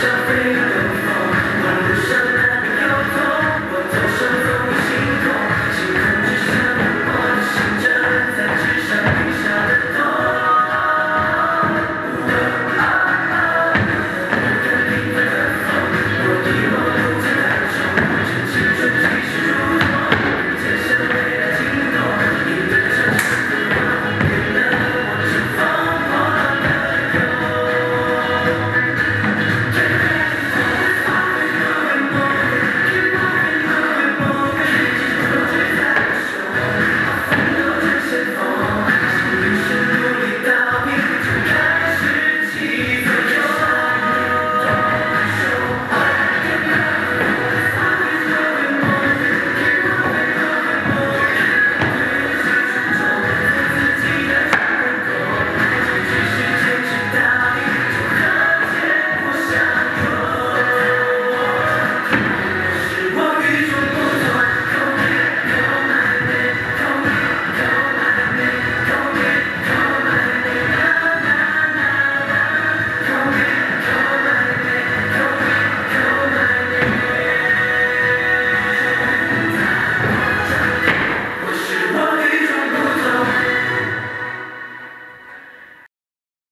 Something